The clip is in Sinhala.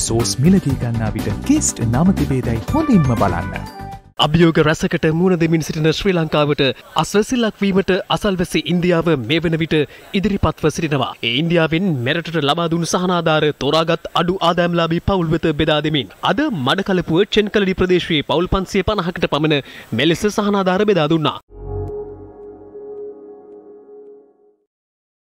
සෝස් මිලදී ගන්නා විට කෙස්ට් නම තිබේදැයි හොඳින්ම බලන්න. අභියෝග රැසකට මුණ දෙමින් සිටින ශ්‍රී ලංකාවට අස්වැසිල්ලක් වීමට අසල්වැසි ඉන්දියාව මේ වන විට ඉදිරිපත්ව සිටිනවා. ඒ ඉන්දියාවෙන් මෙරටට ලබා දුන් සහනාධාර තෝරාගත් අඩු ආදායම්ලාභී පවුල් වෙත බෙදා දෙමින් අද මඩකලපුව චෙන්කලඩි ප්‍රදේශයේ පවුල් 550කට පමණ මෙලෙස සහනාධාර බෙදා දුන්නා.